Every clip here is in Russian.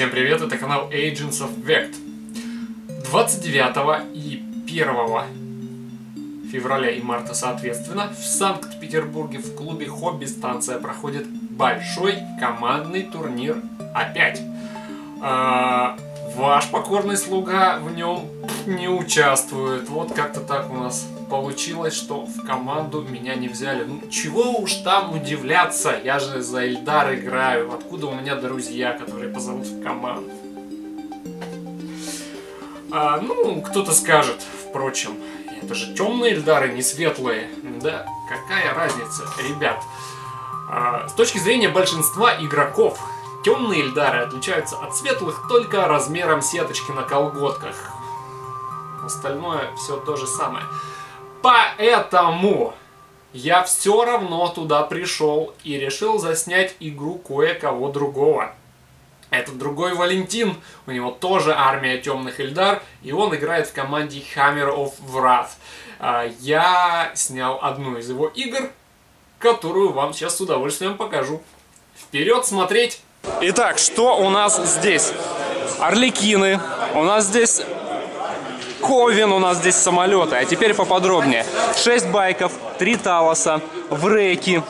Всем привет, это канал Agents of Vect. 29 и 1 февраля и марта соответственно в Санкт-Петербурге в клубе Хобби Станция проходит большой командный турнир опять. А, ваш покорный слуга в нем не участвует. Вот как-то так у нас получилось, что в команду меня не взяли. Ну, чего уж там удивляться, я же за Эльдар играю. Откуда у меня друзья, которые позовут в команду? А, ну, кто-то скажет, впрочем, это же темные Эльдары, не светлые. Да, какая разница, ребят. А, с точки зрения большинства игроков, темные Эльдары отличаются от светлых только размером сеточки на колготках. Остальное все то же самое. Поэтому я все равно туда пришел и решил заснять игру кое-кого другого. Этот другой Валентин, у него тоже армия темных Эльдар, и он играет в команде Hammer of Wrath. А, я снял одну из его игр, которую вам сейчас с удовольствием покажу. Вперед смотреть! Итак, что у нас здесь? Орликины. У нас здесь Ковен у нас здесь самолеты. А теперь поподробнее. 6 байков, 3 талоса, вреки.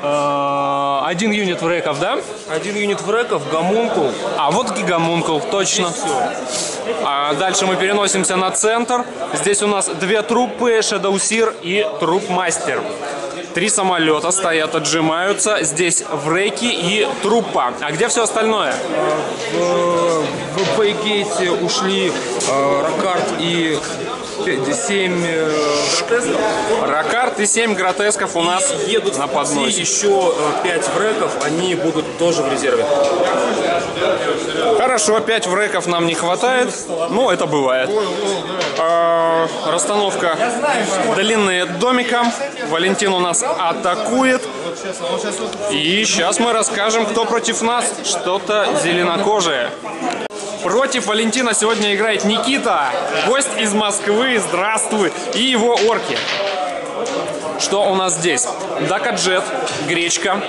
Э, один юнит вреков, да? Один юнит вреков, гомункул. А вот гигамункул, точно. А дальше мы переносимся на центр. Здесь у нас две Shadow Seer и труп Мастер. Три самолета стоят, отжимаются. Здесь вреки и трупа. А где все остальное? В, в Бейгейте ушли э, и 7 э, гротесков. Ракард и 7 гротесков у нас едут на подносе. еще 5 э, вреков, они будут тоже в резерве. Хорошо, 5 вреков нам не хватает. Ну, это бывает. А, расстановка длинные домиком. Валентин у нас атакует. И сейчас мы расскажем, кто против нас. Что-то зеленокожее. Против Валентина сегодня играет Никита, гость из Москвы, здравствуй, и его орки. Что у нас здесь? Дакаджет, гречка,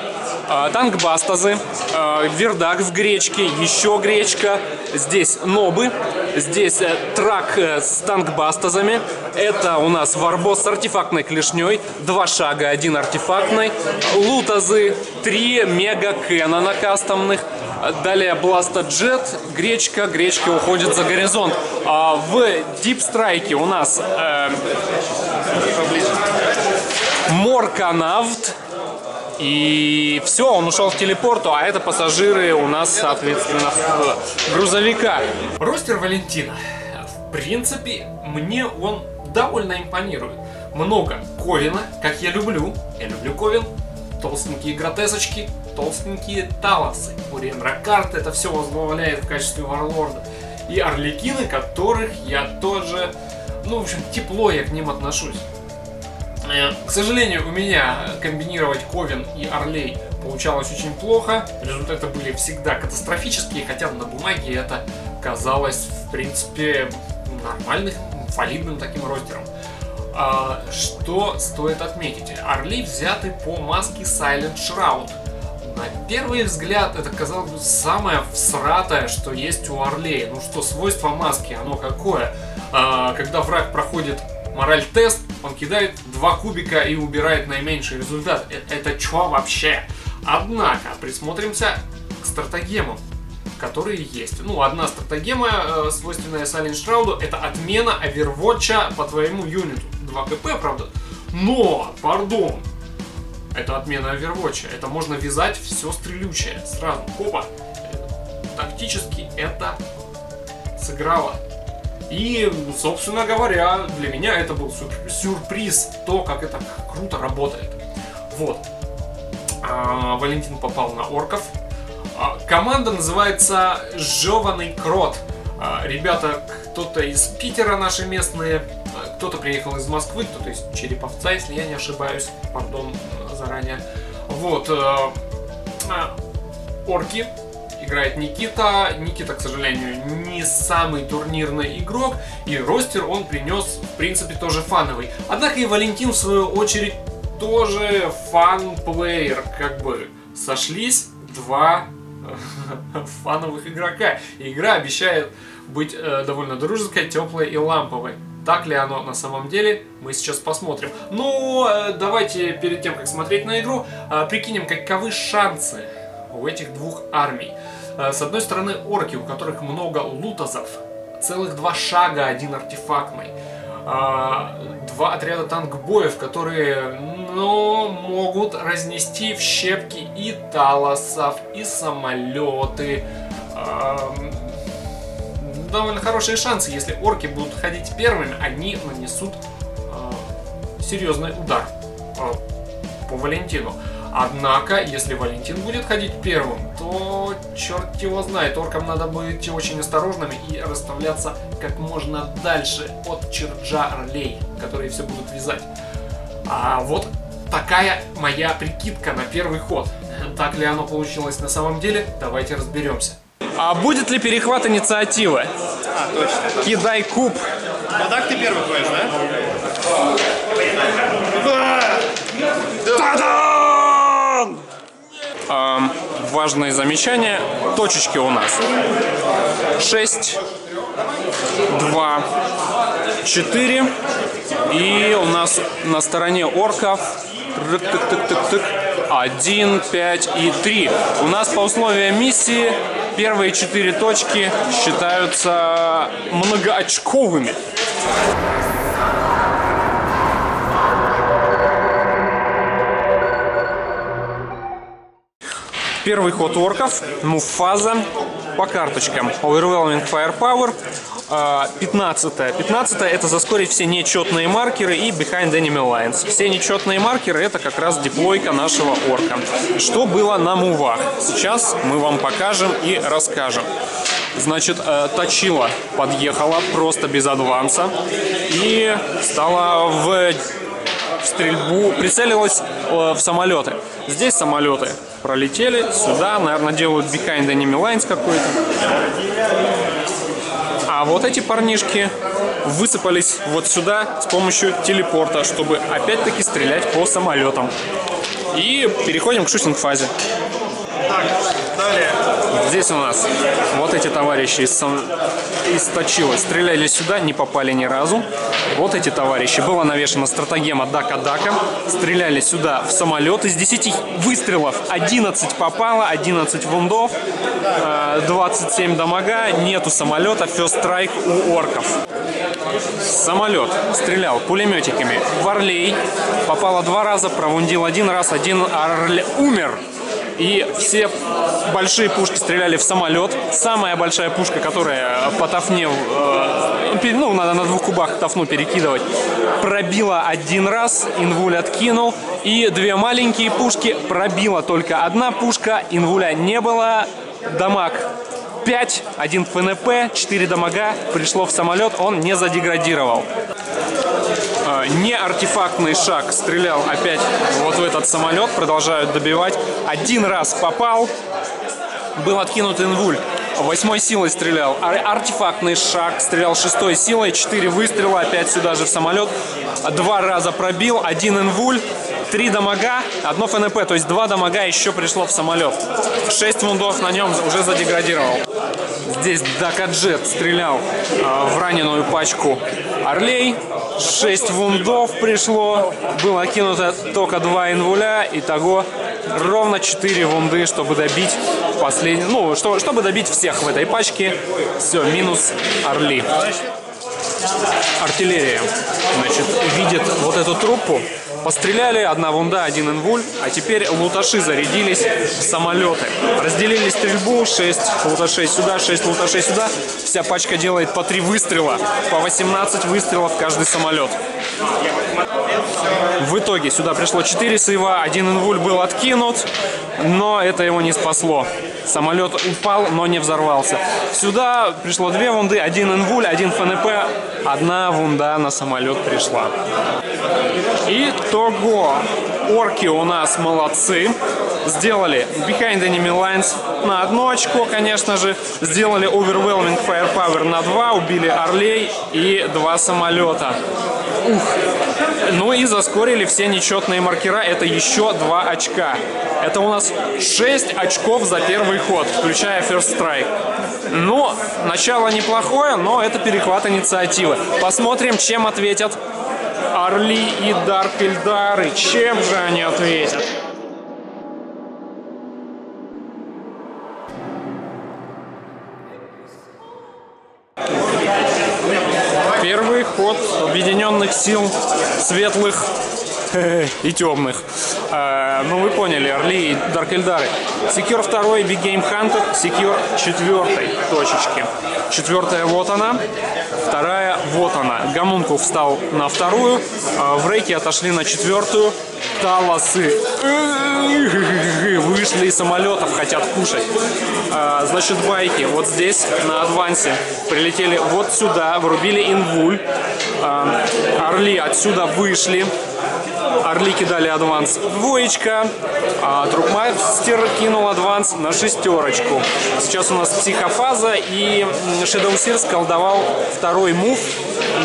э, танкбастазы, э, вердак в гречке, еще гречка. Здесь нобы, здесь э, трак э, с танкбастазами. Это у нас варбос с артефактной клешней, два шага, один артефактный. Лутазы, три мега кэнона кастомных. Далее Бласта Джет, гречка, гречка уходит за горизонт. А в Deep Strike у нас э, Морканавт. И все, он ушел в телепорту, а это пассажиры у нас, соответственно, в грузовика. Ростер Валентина. В принципе, мне он довольно импонирует. Много Ковина, как я люблю. Я люблю Ковин. Толстенькие гротесочки, толстенькие талосы. Уриен Ракарт это все возглавляет в качестве варлорда. И орликины, которых я тоже, ну, в общем, тепло я к ним отношусь. К сожалению, у меня комбинировать Ковен и Орлей получалось очень плохо. Результаты были всегда катастрофические, хотя на бумаге это казалось, в принципе, нормальным, валидным таким ростером. А, что стоит отметить? Орли взяты по маске Silent Shroud. На первый взгляд это казалось бы самое всратое, что есть у Орлей. Ну что, свойство маски, оно какое? А, когда враг проходит мораль-тест, он кидает два кубика и убирает наименьший результат. Это, это что вообще? Однако, присмотримся к стратегемам, которые есть. Ну, одна стратегема, э, свойственная Silent Shroud, это отмена овервотча по твоему юниту. 2 КП, правда. Но, пардон, это отмена овервотча. Это можно вязать все стрелючее. Сразу, копа. Тактически это сыграло. И, собственно говоря, для меня это был сюрприз, то, как это круто работает. Вот. А, Валентин попал на орков. А, команда называется Жеванный Крот. А, ребята, кто-то из Питера наши местные, а, кто-то приехал из Москвы, кто-то из Череповца, если я не ошибаюсь. Пардон заранее. Вот. А, а, орки играет Никита. Никита, к сожалению, не самый турнирный игрок, и ростер он принес, в принципе, тоже фановый. Однако и Валентин, в свою очередь, тоже фан-плеер, как бы сошлись два фановых игрока. Игра обещает быть э, довольно дружеской, теплой и ламповой. Так ли оно на самом деле, мы сейчас посмотрим. Ну, э, давайте перед тем, как смотреть на игру, э, прикинем, каковы шансы у этих двух армий. Э, с одной стороны, орки, у которых много лутазов, целых два шага, один артефактный. А, два отряда танкбоев, которые ну, могут разнести в щепки и талосов, и самолеты. А, довольно хорошие шансы, если орки будут ходить первыми, они нанесут а, серьезный удар по Валентину. Однако, если Валентин будет ходить первым, то черт его знает, оркам надо быть очень осторожными и расставляться как можно дальше от черджа орлей, которые все будут вязать. А вот такая моя прикидка на первый ход. Так ли оно получилось на самом деле, давайте разберемся. А будет ли перехват инициативы? А, точно. Кидай куб. Ну так ты первый ходишь, да? Важные замечания. Точечки у нас 6, 2, 4. И у нас на стороне орков тык -тык -тык -тык -тык, 1, 5 и 3. У нас по условиям миссии первые четыре точки считаются многоочковыми. Первый ход орков, Муфаза, по карточкам. Overwhelming Firepower, 15 -е. 15 это заскорить все нечетные маркеры и Behind Enemy Lines. Все нечетные маркеры это как раз деплойка нашего орка. Что было на мувах? Сейчас мы вам покажем и расскажем. Значит, э, Точила подъехала просто без адванса и стала в стрельбу, прицелилась э, в самолеты. Здесь самолеты пролетели сюда, наверное, делают behind enemy lines какой-то. А вот эти парнишки высыпались вот сюда с помощью телепорта, чтобы опять-таки стрелять по самолетам. И переходим к шутинг-фазе. Так, далее. Здесь у нас вот эти товарищи из, из стреляли сюда, не попали ни разу. Вот эти товарищи. Была навешена стратегема Дака-Дака. Стреляли сюда в самолет. Из 10 выстрелов 11 попало, 11 вундов, 27 дамага. Нету самолета. First strike у орков. Самолет стрелял пулеметиками в Орлей. Попало два раза, провундил один раз. Один Орле умер и все большие пушки стреляли в самолет. Самая большая пушка, которая по тафне, э, ну, надо на двух кубах тафну перекидывать, пробила один раз, инвуль откинул. И две маленькие пушки пробила только одна пушка, инвуля не было, дамаг 5, один ФНП, 4 дамага пришло в самолет, он не задеградировал. А, не артефактный шаг стрелял опять вот в этот самолет, продолжают добивать. Один раз попал, был откинут инвуль. Восьмой силой стрелял. Ар артефактный шаг стрелял шестой силой. Четыре выстрела опять сюда же в самолет. Два раза пробил. Один инвуль. Три дамага, одно ФНП, то есть два дамага еще пришло в самолет. Шесть мундов на нем уже задеградировал. Здесь Дакаджет стрелял э, в раненую пачку орлей. 6 вундов пришло. Было кинуто только 2 инвуля. Итого ровно 4 вунды, чтобы добить последний... Ну, что, чтобы добить всех в этой пачке. Все, минус орли. Артиллерия, значит, видит вот эту труппу, Постреляли, одна вунда, один инвуль, а теперь луташи зарядились в самолеты. Разделили стрельбу, 6 луташей сюда, 6 луташей сюда. Вся пачка делает по 3 выстрела, по 18 выстрелов каждый самолет. В итоге сюда пришло 4 сейва, один инвуль был откинут, но это его не спасло. Самолет упал, но не взорвался. Сюда пришло две вунды, один инвуль, один ФНП, одна вунда на самолет пришла. Итого, орки у нас молодцы. Сделали Behind Enemy Lines на одно очко, конечно же. Сделали Overwhelming Firepower на два, убили орлей и два самолета. Ух, Ну и заскорили все нечетные маркера. Это еще 2 очка. Это у нас 6 очков за первый ход, включая First Strike. Ну, начало неплохое, но это перехват инициативы. Посмотрим, чем ответят Орли и Дарк Эльдары. Чем же они ответят? Первый ход объединенных сил светлых и темных. А, ну, вы поняли, Орли и Даркельдары. Секьюр второй, Big Game Hunter, Секьюр четвертой точечки. Четвертая вот она, вторая вот она. Гамункул встал на вторую, а в рейке отошли на четвертую. Талосы вышли из самолетов, хотят кушать. А, значит, байки вот здесь на адвансе прилетели вот сюда, врубили инвуль. А, Орли отсюда вышли. Орли кидали адванс. Двоечка, а Трукмастер кинул адванс на шестерочку. Сейчас у нас психофаза и Shadow Sears колдовал второй мув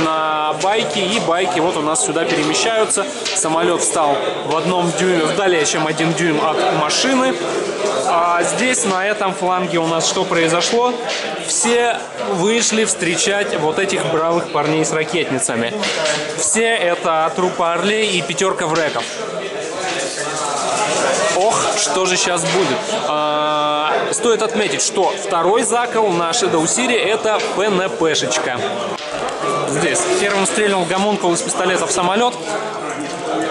на байке и байки вот у нас сюда перемещаются. Самолет встал в одном дюйме, далее, чем один дюйм от машины. А здесь, на этом фланге у нас что произошло? Все вышли встречать вот этих бравых парней с ракетницами. Все это трупа Орлей и пятерка вреков. Ох, что же сейчас будет? А, стоит отметить, что второй закол на Shadow Siri это ПНПшечка. Здесь первым стрельнул гомункул из пистолета в самолет.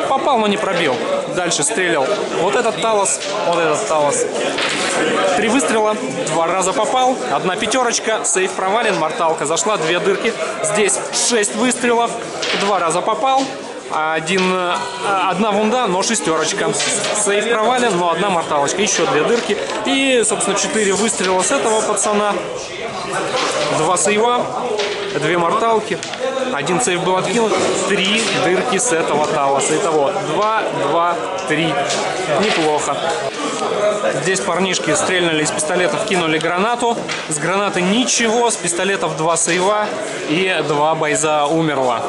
Попал, но не пробил. Дальше стрелял вот этот Талос, вот этот Талос. Три выстрела, два раза попал, одна пятерочка, сейф провален, морталка зашла, две дырки. Здесь шесть выстрелов, два раза попал, один, одна вунда, но шестерочка. Сейф провален, но одна морталочка, еще две дырки. И, собственно, четыре выстрела с этого пацана. Два сейва, две морталки. Один сейф был откинут, три дырки с этого талоса. Итого 2, 2, 3. Неплохо. Здесь парнишки стрельнули из пистолетов, кинули гранату. С гранаты ничего, с пистолетов два сейва и два бойза умерло.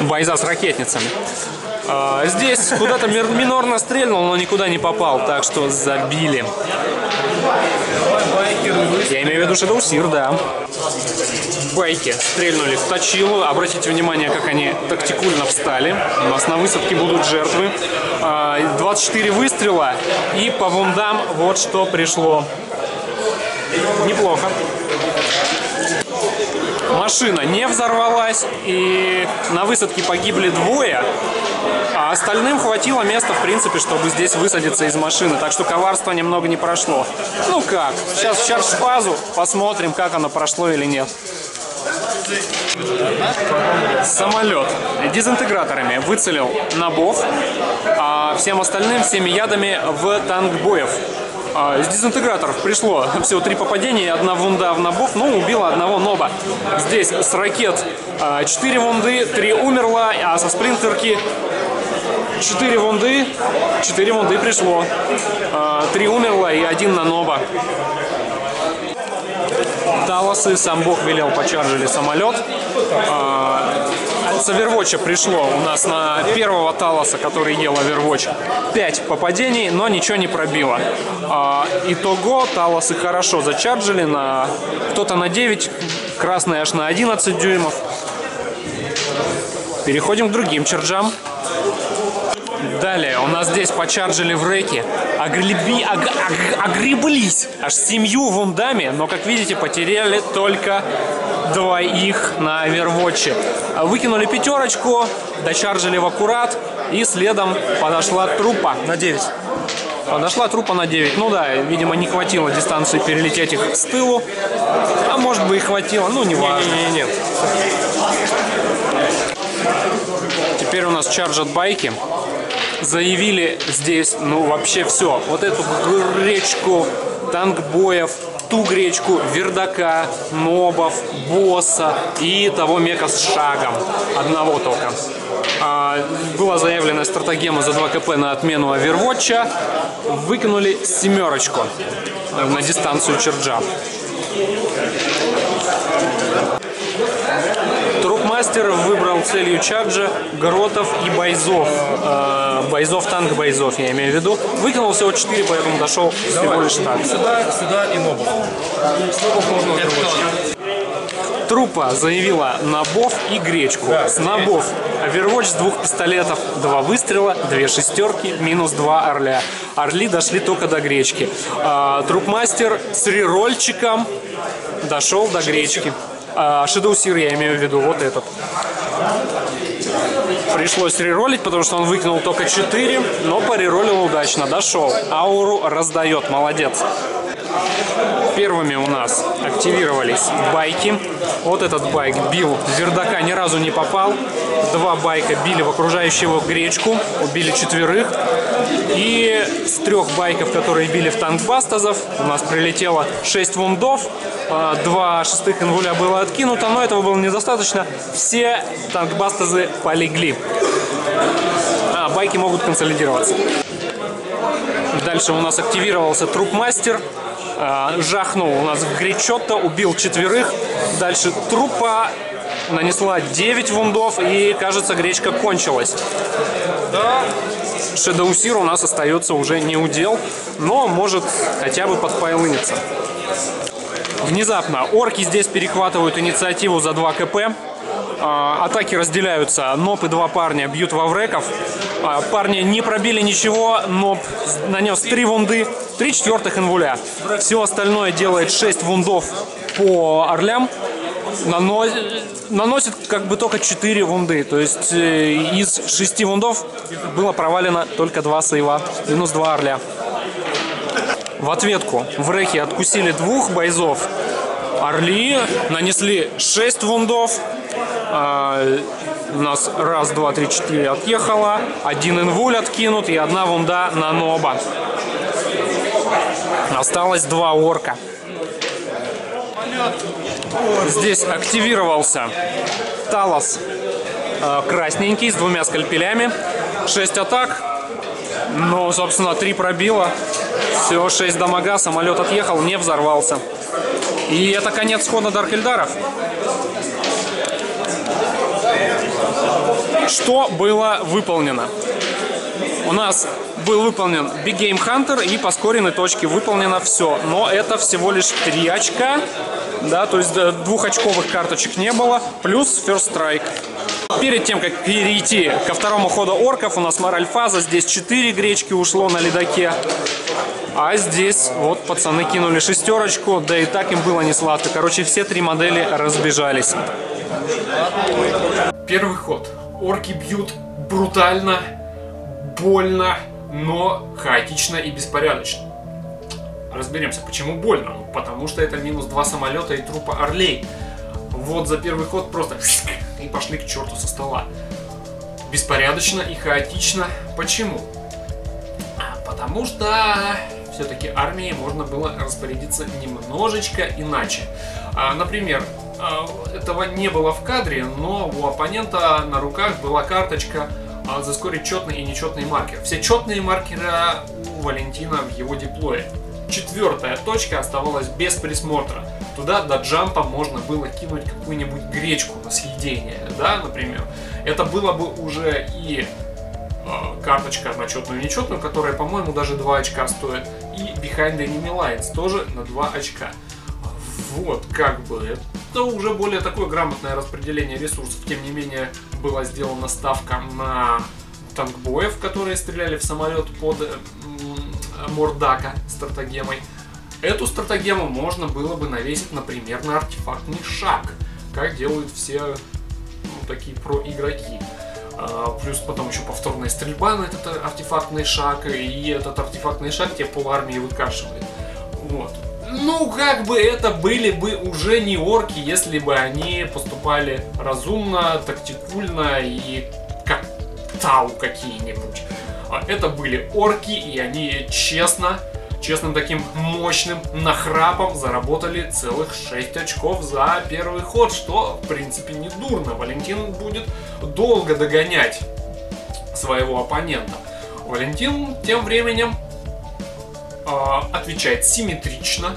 Бойза с ракетницами. А, здесь куда-то минорно стрельнул, но никуда не попал, так что забили. Я имею в виду Shadow Seer, да. Байки стрельнули в точилу. Обратите внимание, как они тактикульно встали. У нас на высадке будут жертвы. 24 а, выстрела. И по вундам вот что пришло. Неплохо. Машина не взорвалась, и на высадке погибли двое, а остальным хватило места, в принципе, чтобы здесь высадиться из машины, так что коварство немного не прошло. Ну как, сейчас в чардж-фазу посмотрим, как оно прошло или нет. Самолет дезинтеграторами выцелил набов, а всем остальным, всеми ядами в танк боев. А, из дезинтеграторов пришло всего три попадения, одна вунда в набов, но убила одного ноба. Здесь с ракет 4 а, вунды, 3 умерла, а со спринтерки 4 вунды, 4 вунды пришло. 3 а, умерло и один на ноба. Талосы, сам бог велел, почаржили самолет. С Overwatch пришло у нас на первого Талоса, который ел Overwatch, 5 попадений, но ничего не пробило. А, итого Талосы хорошо зачарджили, на кто-то на 9, красный аж на 11 дюймов. Переходим к другим чарджам. Далее, у нас здесь почарджили в рейке, огреби, ог, ог, огреблись аж семью вундами, но, как видите, потеряли только двоих на Overwatch. Выкинули пятерочку, дочаржили в аккурат, и следом подошла трупа на 9. Подошла трупа на 9. Ну да, видимо, не хватило дистанции перелететь их с тылу. А может быть и хватило, ну не важно. Не, не, не, нет. Теперь у нас чарджат байки. Заявили здесь, ну вообще все. Вот эту гречку танк боев, ту гречку, вердака, нобов, босса и того мека с шагом. Одного только. А, была заявлена стратегема за 2 КП на отмену Овервотча. Выкинули семерочку на дистанцию черджа. Трупмастер выбрал целью Чаджа Гротов и Бойзов. Э, Бойзов, танк Бойзов, я имею в виду. Выкинул всего 4, поэтому дошел всего лишь так. Сюда, сюда и Нобов. Нобов можно Overwatch. Трупа заявила на бов и гречку. С набов Overwatch с двух пистолетов, два выстрела, две шестерки, минус два орля. Орли дошли только до гречки. А, Трупмастер с рерольчиком дошел до гречки. А, Shadow Seer я имею в виду, вот этот. Пришлось реролить, потому что он выкинул только 4, но пореролил удачно, дошел. Ауру раздает, молодец. Первыми у нас активировались байки. Вот этот байк бил Вердака, ни разу не попал. Два байка били в окружающего гречку, убили четверых. И с трех байков, которые били в танк Бастазов, у нас прилетело 6 вундов. А, Два шестых инвуля было откинуто, но этого было недостаточно. Все танкбастазы полегли. А, байки могут консолидироваться. Дальше у нас активировался трупмастер. А, Жахнул у нас в Гречотто, убил четверых. Дальше трупа нанесла 9 вундов и, кажется, гречка кончилась. Шедоусир у нас остается уже не удел, но может хотя бы подпайлыниться. Внезапно орки здесь перехватывают инициативу за 2 КП. А, Атаки разделяются. Ноп и два парня бьют во вреков. А, Парни не пробили ничего. Ноп нанес 3 вунды, 3 четвертых инвуля. Все остальное делает 6 вундов по орлям. Нано- Наносит как бы только 4 вунды. То есть э, из 6 вундов было провалено только 2 сейва. Минус 2 орля. В ответку в рехе откусили двух бойзов. Орли нанесли 6 вундов. А, у нас раз, два, три, четыре отъехало. Один инвуль откинут и одна вунда на ноба. Осталось два орка. Здесь активировался Талос э, красненький с двумя скальпелями. 6 атак. Ну, собственно, 3 пробило. Всего 6 дамага. Самолет отъехал, не взорвался. И это конец хода Даркельдаров. Что было выполнено? У нас был выполнен Big Game Hunter и по скоренной точке выполнено все. Но это всего лишь 3 очка. Да, то есть э, двухочковых карточек не было. Плюс First Strike. Перед тем, как перейти ко второму ходу орков, у нас мораль фаза. Здесь 4 гречки ушло на ледаке. А здесь вот пацаны кинули шестерочку, да и так им было не сладко. Короче, все три модели разбежались. Первый ход. Орки бьют брутально, больно, но хаотично и беспорядочно. Разберемся, почему больно. Ну, потому что это минус два самолета и трупа орлей. Вот за первый ход просто и пошли к черту со стола. Беспорядочно и хаотично. Почему? А, Потому что все-таки армией можно было распорядиться немножечко иначе. А, Например, этого не было в кадре, но у оппонента на руках была карточка а, заскорить четный и нечетный маркер. Все четные маркеры у Валентина в его диплое. Четвертая точка оставалась без присмотра. Туда до джампа можно было кинуть какую-нибудь гречку на съедение, да, например. Это было бы уже и э, карточка на четную и нечетную, которая, по-моему, даже 2 очка стоит. И Behind Enemy Lines тоже на 2 очка. Вот, как бы, это уже более такое грамотное распределение ресурсов. Тем не менее, была сделана ставка на танкбоев, которые стреляли в самолет под э, Мордака стратегемой. Эту стратегему можно было бы навесить, например, на артефактный шаг, как делают все ну, такие про-игроки. А, Плюс потом еще повторная стрельба на этот артефактный шаг, и этот артефактный шаг тебе полармии выкашивает. Вот. Ну, как бы это были бы уже не орки, если бы они поступали разумно, тактикульно и как тау какие-нибудь. А Это были орки, и они честно, честным таким мощным нахрапом заработали целых 6 очков за первый ход, что, в принципе, не дурно. Валентин будет долго догонять своего оппонента. Валентин тем временем отвечает симметрично.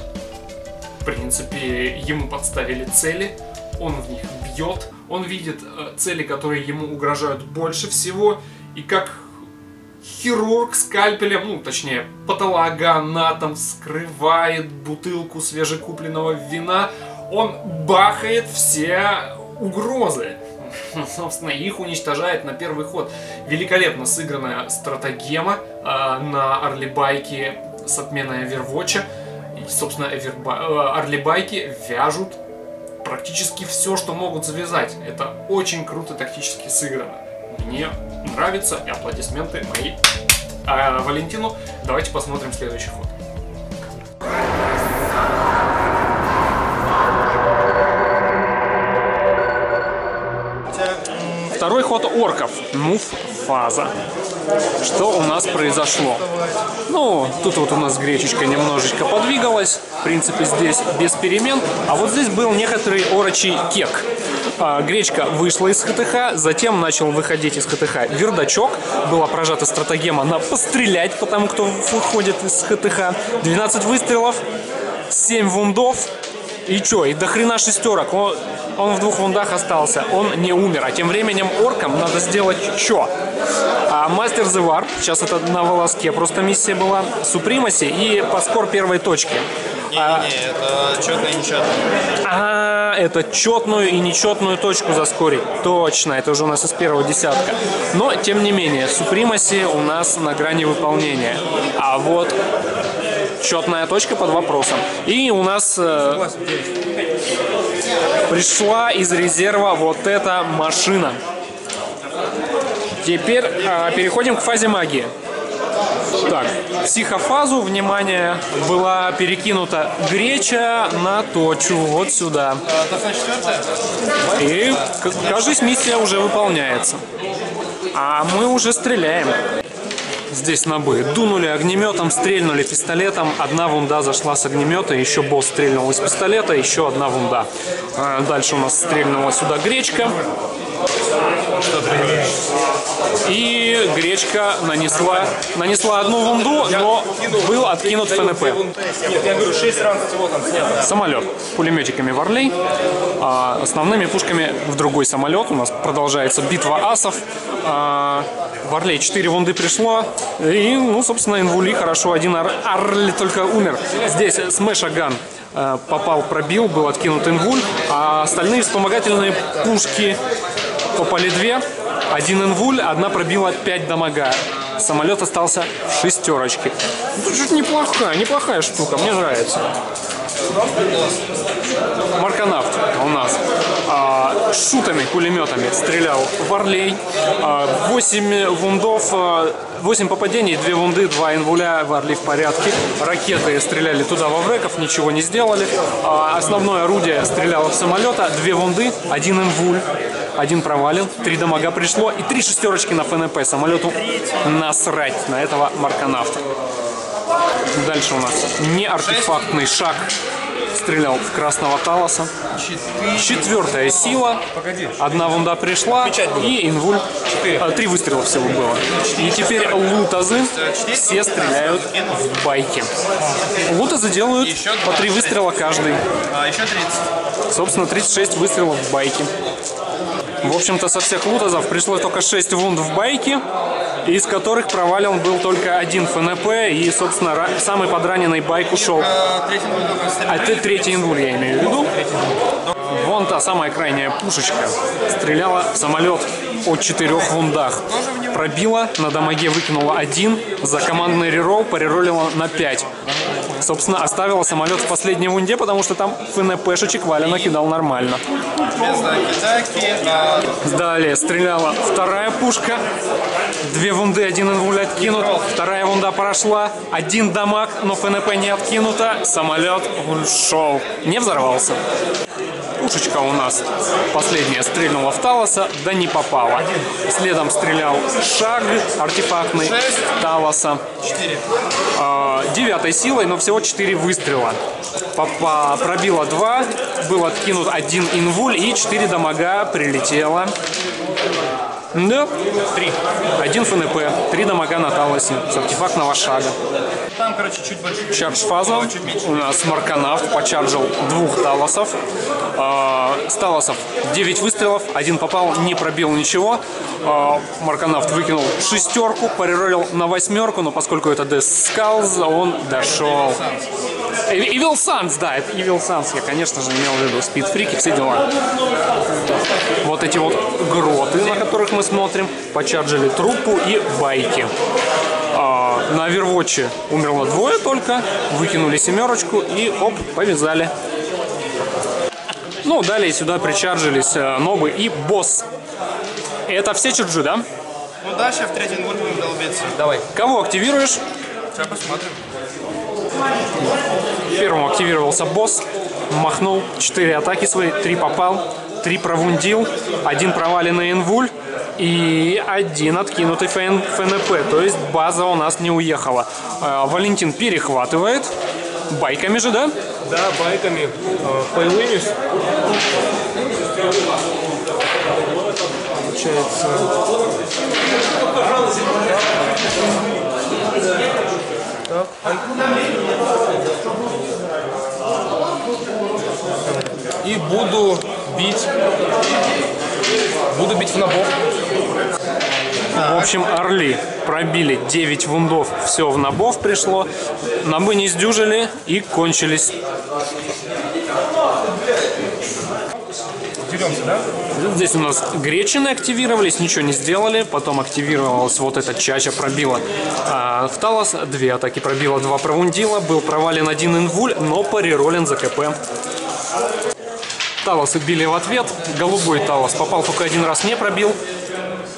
В принципе, ему подставили цели, он в них бьет, Он видит э, цели, которые ему угрожают больше всего, и как хирург скальпелем, ну, точнее, патологоанатом вскрывает бутылку свежекупленного вина, он бахает все угрозы. Собственно, их уничтожает на первый ход. Великолепно сыгранная стратагема э, на Орлибайке с отменой Овервотча. И, собственно, Эверба... Орлибайки вяжут практически все, что могут завязать. Это очень круто тактически сыграно. Мне нравится, и аплодисменты мои а, Валентину. Давайте посмотрим следующий ход. Второй ход орков. Мув фаза. Что у нас произошло? Ну, тут вот у нас гречечка немножечко подвигалась. В принципе, здесь без перемен. А вот здесь был некоторый орочий кек. А, гречка вышла из ХТХ, затем начал выходить из ХТХ вердачок. Была прожата стратегема на пострелять по тому, кто выходит из ХТХ. 12 выстрелов, 7 вундов. И чё, и до хрена шестерок. Он, он в двух вундах остался, он не умер. А тем временем оркам надо сделать чё? А Мастер Зевар, сейчас это на волоске просто миссия была, Супримаси и Паскор первой точки. Не-не-не, это четно и нечетно. А, это четную и нечетную точку заскорить. Точно, это уже у нас из первого десятка. Но, тем не менее, Супримаси у нас на грани выполнения. А вот четная точка под вопросом. И у нас э, пришла из резерва вот эта машина. Теперь э, переходим к фазе магии. Так, психофазу, внимание, была перекинута греча на точу, вот сюда. И, к- кажись, миссия уже выполняется. А мы уже стреляем. Здесь набы. Дунули огнеметом, стрельнули пистолетом. Одна вунда зашла с огнемета, еще босс стрельнул из пистолета, еще одна вунда. А, Дальше у нас стрельнула сюда гречка. И гречка нанесла, нанесла одну вунду, но был откинут ФНП. Нет, я говорю, 6 ран всего там снято. Самолет пулеметиками Варлей, а основными пушками в другой самолет. У нас продолжается битва асов. А, Варлей 4 вунды пришло. И, ну, собственно, инвули хорошо. Один ар- Арли только умер. Здесь смешаган попал, пробил, был откинут инвуль. А остальные вспомогательные пушки попали две. Один инвуль, одна пробила 5 дамага. Самолет остался в шестерочке. Ну, чуть неплохая, неплохая штука, мне нравится. Марконавт у нас а, шутами, пулеметами стрелял Варлей. А, 8 вундов, а, 8 попадений, 2 вунды, 2 инвуля, Варлей в порядке. Ракеты стреляли туда во вреков, ничего не сделали. А, основное орудие стреляло в самолета, 2 вунды, 1 инвуль. Один провалил, три дамага пришло и три шестерочки на ФНП. Самолету насрать на этого марконавта. Дальше у нас не артефактный шаг. Стрелял в красного Талоса. Четвертая сила. Одна вунда пришла. И инвуль. А, Три выстрела всего было. И теперь лутазы все стреляют в байки. Лутазы делают по три выстрела каждый. А, еще 30. Собственно, 36 выстрелов в байке. В общем-то, со всех лутазов пришло только 6 вунд в байке, из которых провален был только один ФНП, и, собственно, самый подраненный байк ушел. А, ты третий инвуль, я имею в виду. Вон та самая крайняя пушечка стреляла в самолет о четырех вундах. Пробила, на дамаге выкинула один, за командный реролл пореролила на 5. Собственно, оставила самолет в последней вунде, потому что там ФНПшечек Валя накидал нормально. Далее стреляла вторая пушка. Две вунды, один инвуль откинут. Вторая вунда прошла. Один дамаг, но ФНП не откинуто. Самолет ушел. Не взорвался. Пушечка у нас последняя стрельнула в Талоса, да не попала. Следом стрелял Шаг, артефактный Талоса. А, девятой силой, но всего 4 выстрела. Попа пробило 2, был откинут один инвуль и 4 дамага прилетело Да, три. Один ФНП, три дамага на Талосе, с артефактного шага. Там, короче, чуть больше. Чардж фаза. У нас Марканавт почарджил двух Талосов. А, С Талосов 9 выстрелов, один попал, не пробил ничего. А, Марканавт выкинул шестерку, переролил на восьмерку, но поскольку это Death Skulls, он дошел. Evil Sans, да, это Evil Sans, я, конечно же, имел в виду. Speed Freak и все дела. Вот эти вот гроты, на которых мы смотрим, почарджили труппу и байки. На Overwatch умерло двое только, выкинули семерочку и оп, повязали. Ну, далее сюда причаржились э, нобы и босс. Это все чарджи, да? Ну да, сейчас в третий инвульт будем долбиться. Давай. Кого активируешь? Сейчас посмотрим. Первым активировался босс, махнул 4 атаки свои, 3 попал, 3 провундил, один проваленный инвуль и один откинутый ФН, ФНП, то есть база у нас не уехала. А, Валентин перехватывает, байками же, да? Да, байками. Появились. Получается... Так, бить. Буду бить в набор. В общем, Орли пробили 9 вундов, все в набов пришло, набы не сдюжили и кончились. Деремся, да? Здесь у нас гречины активировались, ничего не сделали. Потом активировалась вот эта чача, пробила а, в Талос. Две атаки пробила, два провундила. Был провален один инвуль, но париролен за КП. Талосы били в ответ. Голубой Талос попал только один раз, не пробил.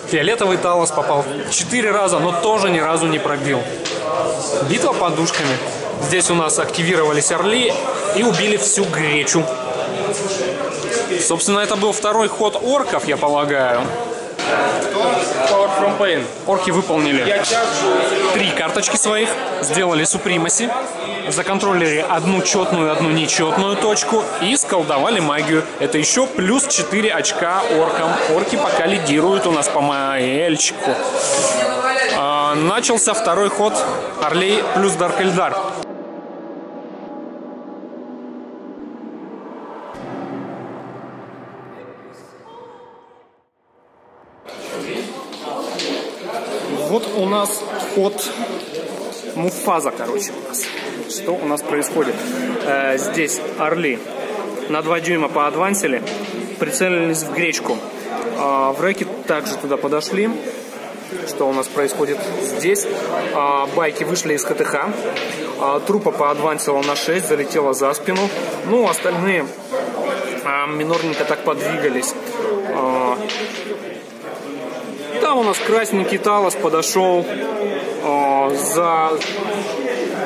Фиолетовый Талос попал четыре раза, но тоже ни разу не пробил. Битва подушками. Здесь у нас активировались орли и убили всю гречу. Собственно, это был второй ход орков, я полагаю. Орки выполнили три карточки своих, сделали супримаси, законтролили одну четную, одну нечетную точку и сколдовали магию. Это еще плюс 4 очка оркам. Орки пока лидируют у нас по маэльчику. А, начался второй ход Орлей плюс Даркельдар. Вот у ход Муфаза, короче, у нас. Что у нас происходит? Э, здесь орли на 2 дюйма поадвансили, прицелились в гречку. А в рэке также туда подошли. Что у нас происходит здесь? А, байки вышли из ХТХ. А, трупа поадвансила на 6, залетела за спину. Ну, остальные а, минорненько так подвигались. А, там у нас красненький Талос подошел э, за,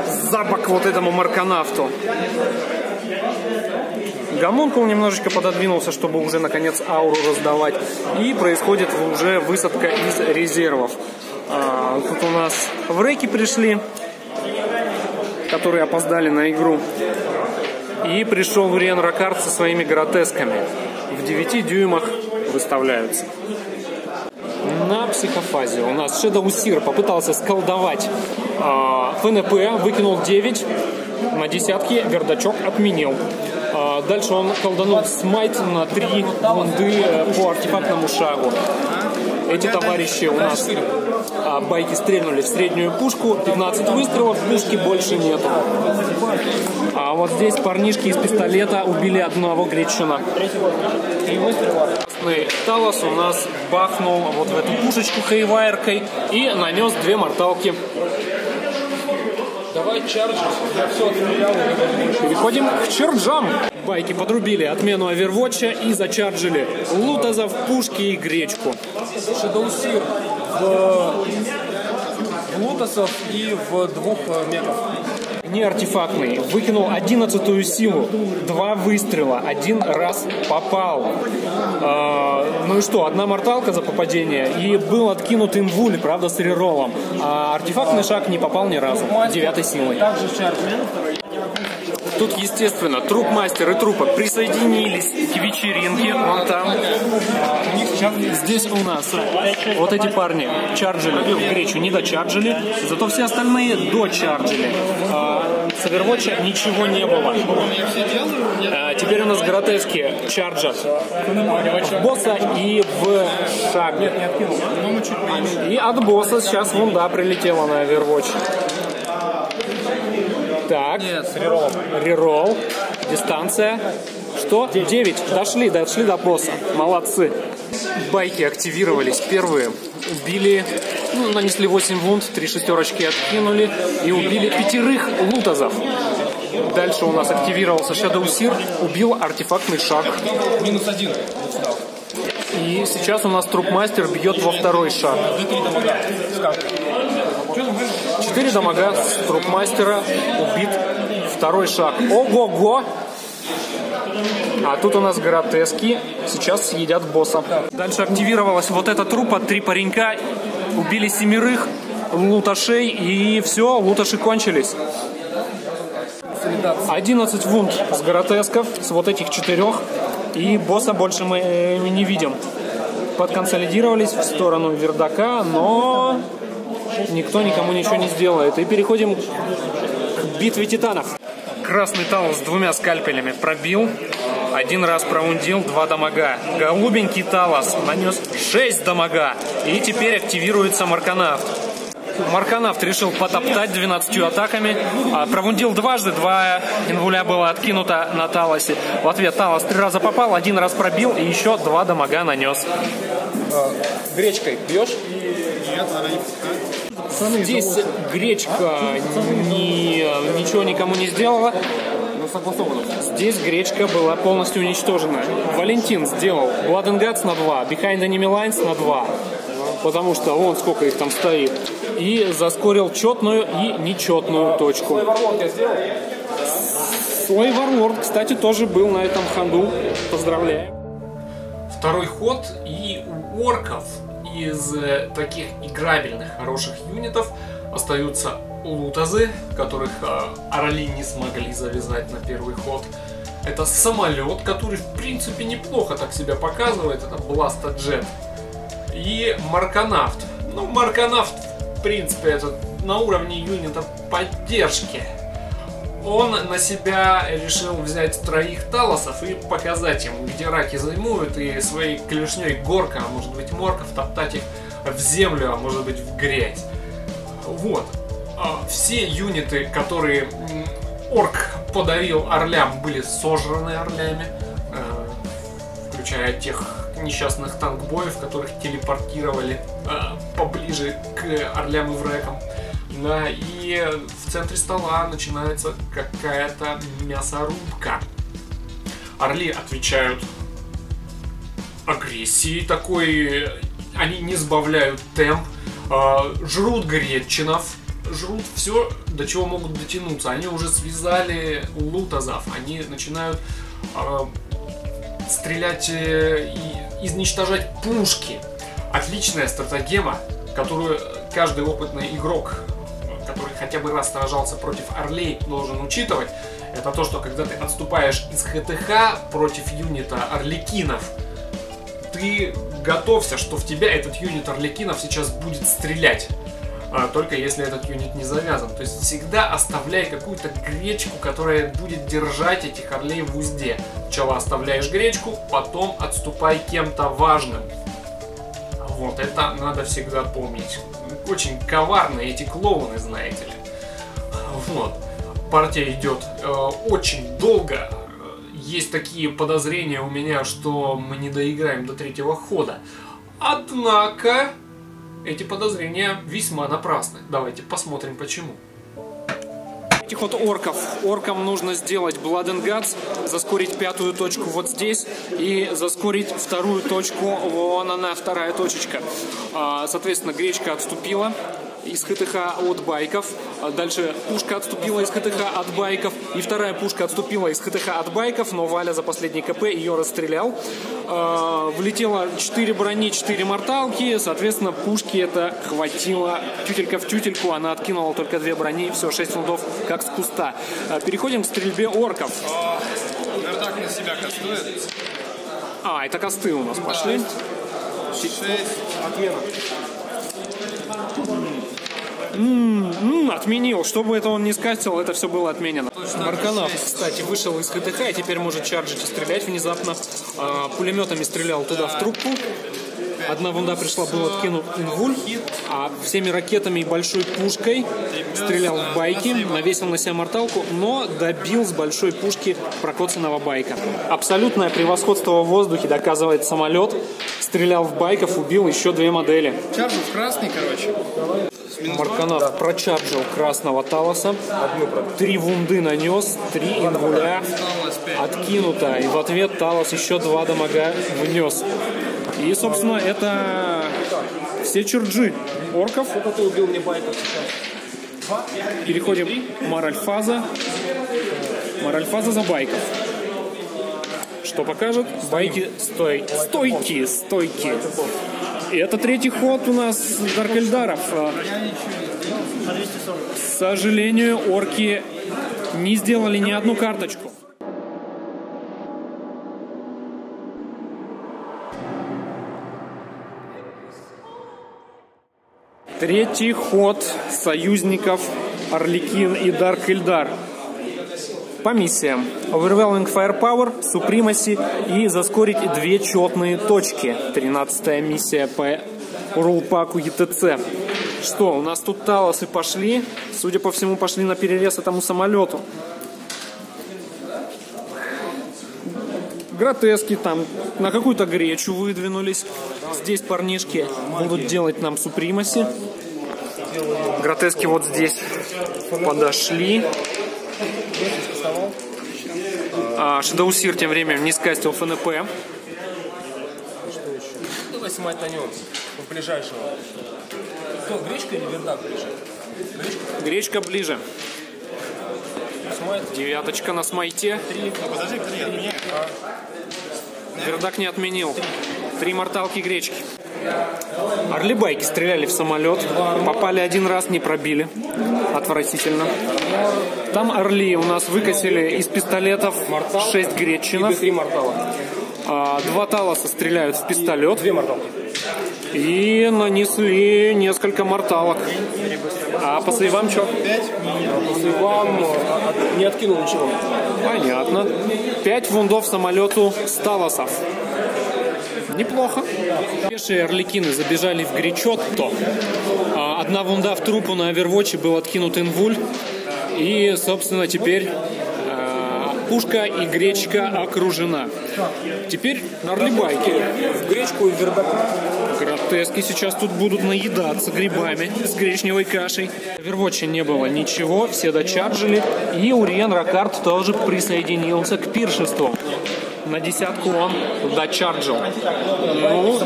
за вот этому Марканавту. Гомункул немножечко пододвинулся, чтобы уже наконец ауру раздавать. И происходит уже высадка из резервов. А, тут у нас в реки пришли, которые опоздали на игру. И пришел Вриен Ракард со своими гротесками. В 9 дюймах выставляются. На психофазе у нас Shadow Seer попытался сколдовать а, ФНП, выкинул 9 на десятки, вердачок отменил. А, дальше он колданул смайт на 3 вунды э, по артефактному шагу. Эти товарищи у нас а, байки стрельнули в среднюю пушку, 15 выстрелов, пушки больше нету. А вот здесь парнишки из пистолета убили одного выстрела. Красный Талос у нас бахнул вот в эту пушечку хейвайркой и нанес две морталки. Давай чарджи. Я все отстрелял. Переходим к черджам. Байки подрубили отмену овервотча и зачарджили лутазов, пушки и гречку. Шедоусир в, в лутосов и в двух э, меков. Не артефактный. Выкинул одиннадцатую силу. Два выстрела. Один раз попал. А, ну и что, одна морталка за попадение. И был откинут инвуль, правда, с реролом. А артефактный шаг не попал ни разу. Девятой силой. Также. Тут, естественно, трупмастер и трупа присоединились к вечеринке. Вон там. Здесь у нас вот эти парни чарджили гречу, не дочарджили, зато все остальные дочарджили. А, с Overwatch ничего не было. А, теперь у нас гротески чарджат в босса и в шаг. И от босса сейчас вунда прилетела на Overwatch. Так. Нет, с реролом. Реролл. Дистанция. Что? 9. Дошли, дошли до босса. Молодцы. Байки активировались первые. Убили, ну, нанесли 8 вунд, 3 шестерочки откинули и убили пятерых лутазов. Дальше у нас активировался Shadow Seer, убил артефактный шаг. Минус один. И сейчас у нас трупмастер бьет во второй шаг. D3 дамага. Скажи. 4 дамага с трупмастера, убит второй шаг. Ого-го! А тут у нас гротески, сейчас съедят босса. Дальше активировалась вот эта трупа, три паренька, убили семерых луташей, и все, луташи кончились. 11 вунд с гротесков, с вот этих четырех, и босса больше мы не видим. Подконсолидировались в сторону вердака, но никто никому ничего не сделает. И переходим к битве титанов. Красный Талос с двумя скальпелями пробил. Один раз праундил, два дамага. Голубенький Талос нанес 6 дамага. И теперь активируется Марканавт. Марканавт решил потоптать 12 атаками. А, провундил дважды, два инвуля было откинуто на Талосе. В ответ Талос три раза попал, один раз пробил и еще два дамага нанес. Гречкой бьешь? Здесь гречка ни, ничего никому не сделала. Ну. Здесь гречка была полностью уничтожена. Валентин сделал Blood and Guts на 2, Behind Enemy Lines на 2. Потому что вон сколько их там стоит. И заскорил четную и нечетную точку. Варлок я сделал? Свой Варлорд, кстати, тоже был на этом ханду. Поздравляем. Второй ход, и у орков из э, таких играбельных, хороших юнитов остаются лутазы, которых э, Орли не смогли завязать на первый ход. Это самолет, который в принципе неплохо так себя показывает, это Бласта Джет. И Марканавт. Ну, Марканавт, в принципе, это на уровне юнита поддержки. Он на себя решил взять троих талосов и показать им, где раки займуют, и своей клешней горка, а может быть морков, топтать их в землю, а может быть в грязь. Вот. А Все юниты, которые орк подарил орлям, были сожраны орлями, э, включая тех несчастных танкбоев, которых телепортировали э, поближе к орлям и врекам. Да, и в центре стола начинается какая-то мясорубка. Орли отвечают агрессией такой, они не сбавляют темп, а, жрут гречинов, жрут все, до чего могут дотянуться. Они уже связали лутазов, они начинают а, стрелять э, и изничтожать пушки. Отличная стратегема, которую каждый опытный игрок, который хотя бы раз сражался против Орлей, должен учитывать. Это то, что когда ты отступаешь из ХТХ против юнита Орликинов, ты готовься, что в тебя этот юнит Орликинов сейчас будет стрелять. А, только если этот юнит не завязан. То есть всегда оставляй какую-то гречку, которая будет держать этих орлей в узде. Сначала оставляешь гречку, потом отступай кем-то важным. Вот, это надо всегда помнить. Очень коварные эти клоуны, знаете ли. Вот. Партия идет э, очень долго. Есть такие подозрения у меня, что мы не доиграем до третьего хода. Однако, эти подозрения весьма напрасны. Давайте посмотрим почему. Этих вот орков. Оркам нужно сделать Blood and Guts, заскорить пятую точку вот здесь и заскорить вторую точку, вон она, вторая точечка. А, Соответственно, гречка отступила. Из ХТХ от байков. Дальше пушка отступила из ХТХ от байков. И вторая пушка отступила из ХТХ от байков, но Валя за последний КП ее расстрелял. А, Влетело 4 брони, 4 морталки. Соответственно, пушки это хватило тютелька в тютельку. Она откинула только две брони. Все, 6 фундов как с куста. А, Переходим к стрельбе орков. Вердак на себя кастует. А, это косты у нас пошли. 6. Отмена. М, отменил. Что бы это он не скастил, это все было отменено. Марканав, кстати, вышел из КТХ и теперь может чарджить и стрелять внезапно. А, пулеметами стрелял туда в трубку. Одна вунда пришла, был откинут инвуль, а всеми ракетами и большой пушкой стрелял в байки, навесил на себя морталку, но добил с большой пушки прокоцанного байка. Абсолютное превосходство в воздухе доказывает самолет. Стрелял в байков, убил еще две модели. Чаржу в красный, короче. Марканав прочарджил красного Талоса. Три вунды нанес, три инвуля Осталось 5. откинуто. И в ответ Талос еще два дамага внес. И, собственно, это все черджи орков. Сколько ты убил мне байков сейчас? Переходим Моральфаза. Моральфаза за байков. Что покажет? Байки стой. Стойки, стойки. И это третий ход у нас Даркельдаров. К сожалению, орки не сделали ни одну карточку. Третий ход союзников Орликин и Дарк Ильдар. По миссиям. Overwhelming Firepower, Supremacy и заскорить две четные точки. 13 миссия по рулпаку ETC. Что, у нас тут талосы пошли. Судя по всему, пошли на перерез этому самолету. Гротески там на какую-то гречу выдвинулись. Здесь парнишки будут делать нам супримаси. Гротески вот здесь подошли. А, Шадаусир тем временем не скастил ФНП. Давай снимать на нем. У ближайшего. Кто, гречка или вердак ближе? Гречка ближе. Смайт. Девяточка на смайте. Подожди, подожди, от меня. Вердак не отменил. Три морталки гречки. Орлибайки стреляли в самолет. Попали один раз, не пробили. Отвратительно. Там орли у нас выкосили из пистолетов 6 гречинов. А, Два талоса стреляют в пистолет. Две морталки. И нанесли несколько морталок. А по сейвам что? Если вам э, от- не откинул ничего. Понятно. Пять вундов самолету Сталосов. Неплохо. Пешие орликины забежали в Гречотто. А, Одна вунда в трупу на Овервотче был откинут инвуль. И, собственно, теперь а, пушка и гречка окружена. Теперь орлибайки. В гречку и в вердак. Гротески сейчас тут будут наедаться грибами с гречневой кашей. В Overwatch не было ничего, все дочаржили. И Уриен Ракард тоже присоединился к пиршеству. На десятку он дочарджил. Ну,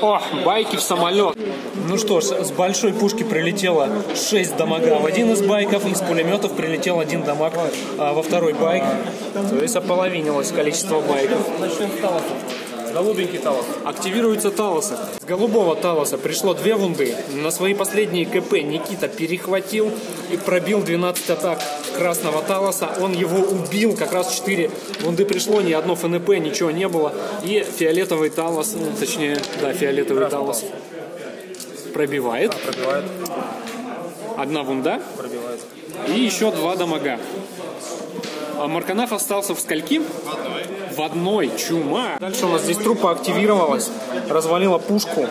о, байки в самолет. Ну что ж, с большой пушки прилетело 6 дамага в один из байков, из пулеметов прилетел один дамаг а, во второй байк. То есть ополовинилось количество байков. Голубенький талос. Активируются талосы. С голубого талоса пришло две вунды. На свои последние КП Никита перехватил и пробил 12 атак красного талоса. Он его убил, как раз 4 вунды пришло, ни одно ФНП, ничего не было. И фиолетовый талос, ну, точнее, да, фиолетовый талос пробивает. Пробивает. Одна вунда Пробивает. и еще два дамага. А Марканав остался в скольки? В одной. Чума. Дальше у нас здесь трупа активировалась, развалила пушку.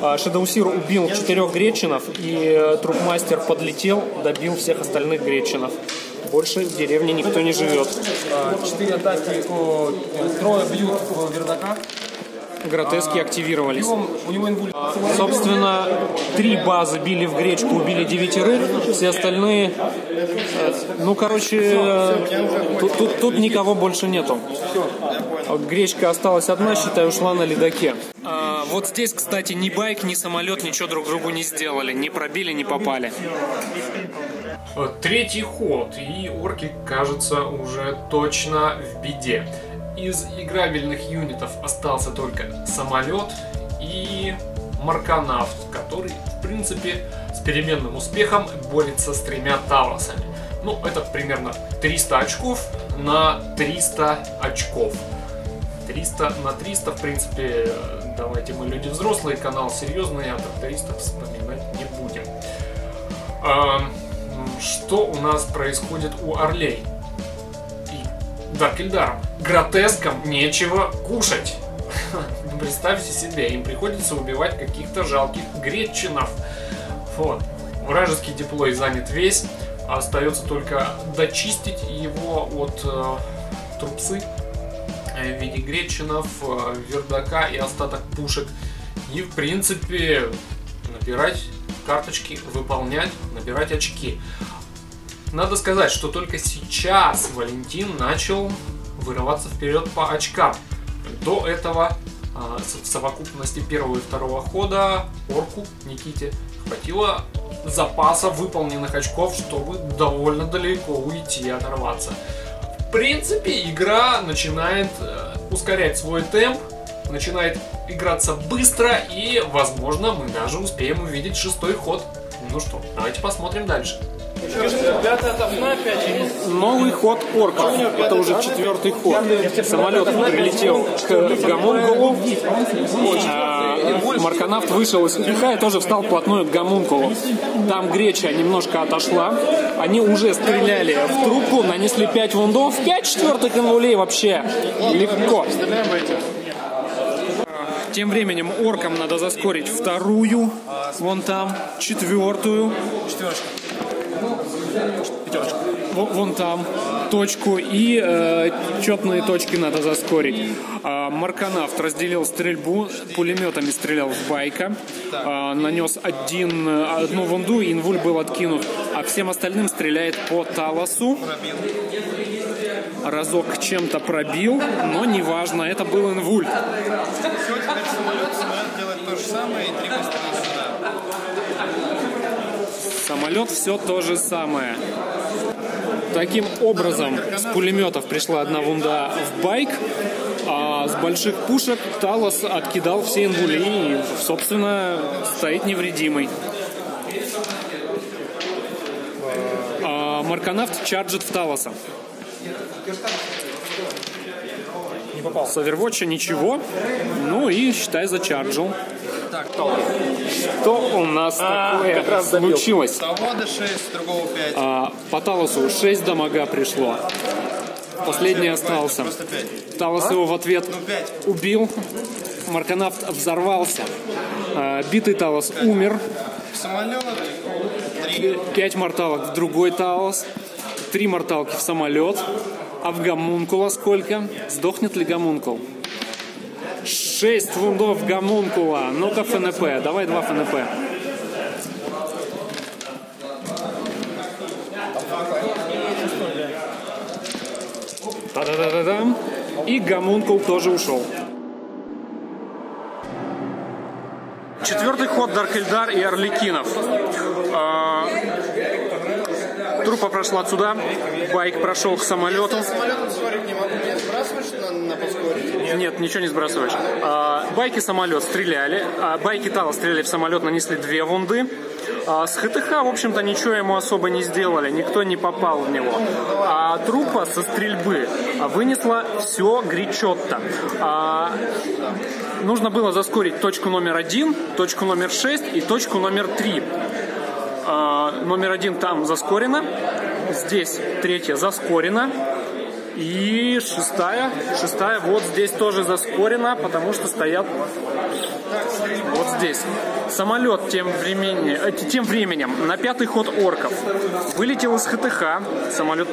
А, Шедаусир убил четырех гречинов, и э, трупмастер подлетел, добил всех остальных гречинов. Больше в деревне никто не живет. А, Четыре атаки, о, трое бьют в вердака. Гротески активировались. Него инвуль. Собственно, три базы били в гречку, убили девятерых, все остальные... э, Ну, короче, э, тут, тут- тут никого больше нету. Гречка осталась одна, считай, ушла на ледаке. А, А, вот здесь, кстати, ни байк, ни самолет ничего друг другу не сделали. Не пробили, не попали. Третий ход, и орки, кажется, уже точно в беде. Из играбельных юнитов остался только самолет и Марканавт, который, в принципе, с переменным успехом борется с тремя Талосами. Ну, это примерно 300 очков на 300 очков. 300 на 300, в принципе, давайте мы люди взрослые, канал серьезный, а 300 вспоминать не будем. А, что у нас происходит у Орлей? Даркельдаром. Гротеском нечего кушать. Представьте себе, им приходится убивать каких-то жалких гречинов. Вот. Вражеский диплой занят весь. Остается только дочистить его от э, трупсы э, в виде гречинов, э, вердака и остаток пушек. И в принципе набирать карточки, выполнять, набирать очки. Надо сказать, что только сейчас Валентин начал вырываться вперед по очкам. До этого а, в совокупности первого и второго хода Орку Никите хватило запаса выполненных очков, чтобы довольно далеко уйти и оторваться. В принципе, игра начинает э, ускорять свой темп, начинает играться быстро и, возможно, мы даже успеем увидеть шестой ход. Ну что, давайте посмотрим дальше. Новый ход орков. Это уже четвертый ход. Самолет прилетел к Гамункулу. А, Марканавт вышел из ХХ и тоже встал вплотную к Гамункулу. Там Греча немножко отошла. Они уже стреляли в трубку, нанесли 5 вундов. 5 четвертых инвулей вообще легко. Тем временем оркам надо заскорить вторую, вон там, четвертую. Четверочка пятерочка. Вон там точку и э, четные точки надо заскорить. А, Марканавт разделил стрельбу, пулеметами стрелял в байка, а, нанес один, одну вунду, инвуль был откинут, а всем остальным стреляет по талосу. Разок чем-то пробил, но неважно, это был инвуль. Самолет, самолет делает то же самое и три выстрела сюда. Самолет все то же самое. Таким образом, с пулеметов пришла одна вунда в байк, а с больших пушек Талос откидал все ингули и, собственно, стоит невредимый. А Марканавт чарджит в Талоса. Не. С Overwatch ничего. Ну и, считай, зачарджил. Так, Что у нас а, такое случилось? Того до 6, другого 5. А, по Талосу 6 дамага пришло. Последний остался. Талос а? его в ответ ну, убил. Марканавт взорвался. А, битый Талос умер. Самолет 3. 5 морталок в другой Талос. Три морталки в самолет. А в гомункула сколько? Сдохнет ли гомункул? 6 вундов гомункула. Ну-ка ФНП. Давай два ФНП. Та-да-да-да-дам. И гомункул тоже ушел. Четвертый ход Даркельдар и Орликинов. А, трупа прошла сюда, байк прошел к самолету. Нет, ничего не сбрасываешь. А, байки самолет стреляли, а байки Тала стреляли в самолет, нанесли две вунды. А с ХТХ, в общем-то, ничего ему особо не сделали, никто не попал в него. А трупа со стрельбы вынесла все Гричотто. А, нужно было заскорить точку номер один, точку номер шесть и точку номер три. А, номер один там заскорено, здесь третья заскорена, и шестая, шестая вот здесь тоже заскорена, потому что стоят вот здесь. Самолет тем временем, э, тем временем на пятый ход орков вылетел из ХТХ. Самолет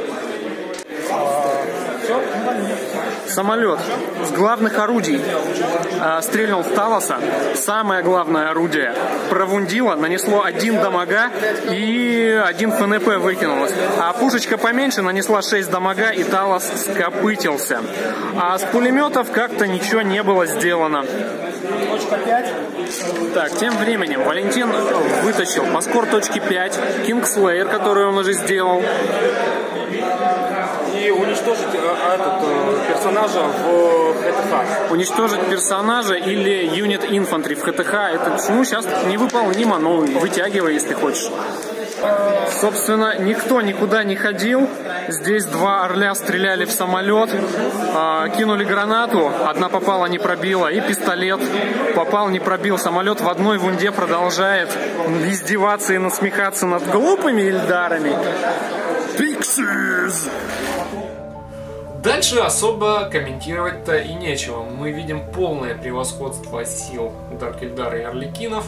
Самолет с главных орудий э, стрельнул в Талоса. Самое главное орудие провундило, нанесло один дамага и один ФНП выкинулось. А пушечка поменьше нанесла 6 дамага и Талос скопытился. А с пулеметов как-то ничего не было сделано. Так, тем временем Валентин вытащил Паскор точки 5, Кингслейер, который он уже сделал. И уничтожить э, этот, э, персонажа в ХТХ. Уничтожить персонажа или юнит инфантри в ХТХ, это ну, сейчас невыполнимо, но вытягивай, если хочешь. Собственно, никто никуда не ходил. Здесь два орля стреляли в самолет, а, кинули гранату, одна попала, не пробила, и пистолет попал, не пробил. Самолет в одной вунде продолжает издеваться и насмехаться над глупыми Ильдарами. Пиксис! Дальше особо комментировать-то и нечего. Мы видим полное превосходство сил Дарк Эльдара и Орликинов.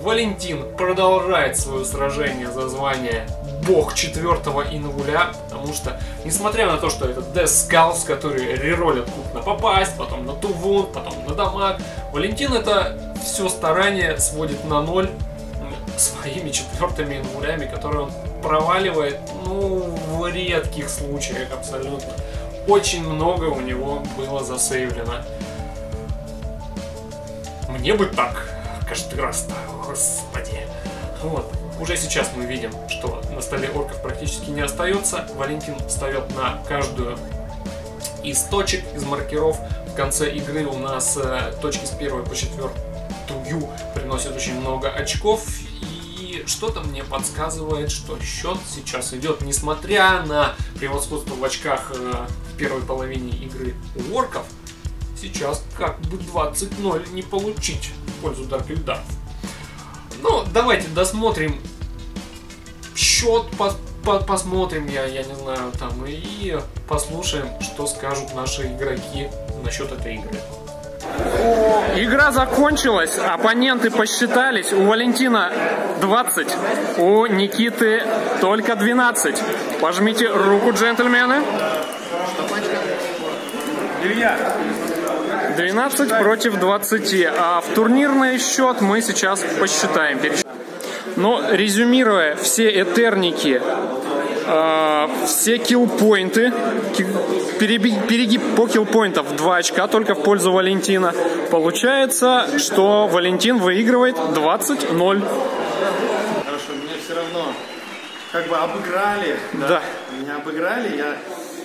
Валентин продолжает свое сражение за звание бог четвертого ингуля, потому что, несмотря на то, что это Death Skulls, которые реролят крупно попасть, потом на тувун, потом на дамаг, Валентин это все старание сводит на ноль своими четвертыми ингулями, которые он проваливает, ну, в редких случаях абсолютно. Очень много у него было засейвлено. Мне бы так каждый раз, господи. Вот. Уже сейчас мы видим, что на столе орков практически не остается. Валентин встает на каждую из точек, из маркеров. В конце игры у нас э, точки с первой по четвертую приносят очень много очков. Что-то мне подсказывает, что счет сейчас идет, несмотря на превосходство в очках э, в первой половине игры у орков, сейчас как бы 20-0 не получить в пользу Дарк Эльдаров. Ну, давайте досмотрим счет, пос, по, посмотрим, я, я не знаю, там, и послушаем, что скажут наши игроки насчет этой игры. Игра закончилась, оппоненты посчитались. У Валентина 20, у Никиты только 12. Пожмите руку, джентльмены. Илья, 12 против 20. А в турнирный счет мы сейчас посчитаем. Но резюмируя все этерники, э, все киллпоинты, перегиб по киллпоинтов 2 очка только в пользу Валентина, получается, что Валентин выигрывает 20-0. хорошо, меня все равно как бы обыграли. Да. Меня обыграли, я...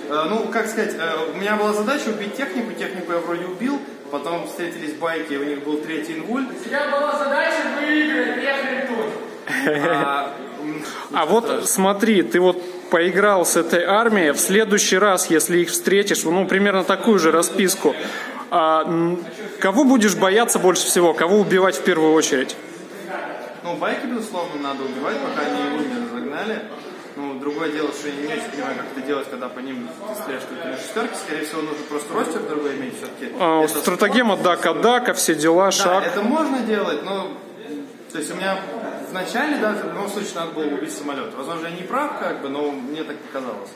э, Ну, как сказать, э, у меня была задача убить технику, технику я вроде убил, потом встретились байки, у них был третий ингуль. А, м, А вот смотри, ты вот поиграл с этой армией, в следующий раз, если их встретишь, ну, примерно такую же расписку, а, кого будешь бояться больше всего, кого убивать в первую очередь? Ну, байки, безусловно, надо убивать, пока они его не разогнали. Ну, другое дело, что я не очень понимаю, как это делать, когда по ним ты стреляешь только на шестерке. Скорее всего, нужно просто ростер другой иметь все-таки. А, Это стратагема дака-дака, все дела, Да, шаг. это можно делать, но... То есть у меня в начале, да, в любом случае надо было убить самолет. Возможно, я не прав, как бы, но мне так показалось.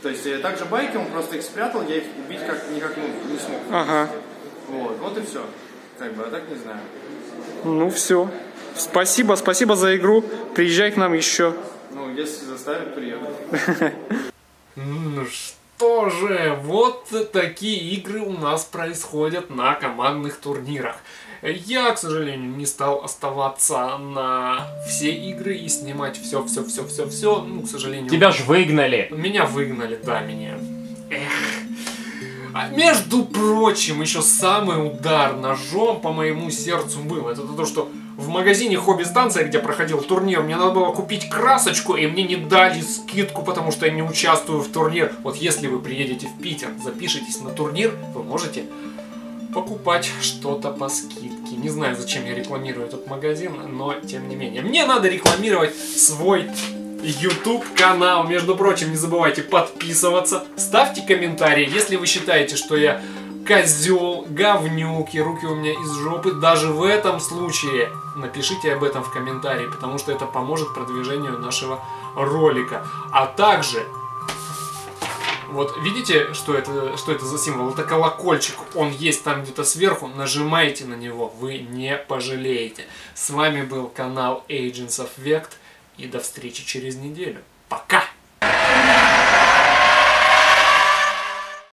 То есть э, также байки, он просто их спрятал, я их убить как никак ну, не смог. Ага, Вот, вот и все. Как бы, а так не знаю. ну все. Спасибо, спасибо за игру. Приезжай к нам еще. Ну, если заставят, приеду. Ну что же, вот такие игры у нас происходят на командных турнирах. Я, к сожалению, не стал оставаться на все игры и снимать все-все-все-все-все. Ну, к сожалению... Тебя ж выгнали. Меня выгнали, да, меня. Эх. А между прочим, еще самый удар ножом по моему сердцу был. Это то, что в магазине хобби-станция, где проходил турнир, мне надо было купить красочку, и мне не дали скидку, потому что я не участвую в турнир. Вот если вы приедете в Питер, запишитесь на турнир, вы можете покупать что-то по скидке. Не знаю, зачем я рекламирую этот магазин, но тем не менее. Мне надо рекламировать свой YouTube канал. Между прочим, не забывайте подписываться, ставьте комментарии, если вы считаете, что я козел, говнюк, и руки у меня из жопы. Даже в этом случае напишите об этом в комментарии, потому что это поможет продвижению нашего ролика. А также вот видите, что это, что это за символ? Это колокольчик. Он есть там где-то сверху. Нажимайте на него. Вы не пожалеете. С вами был канал Agents of Vect. И до встречи через неделю.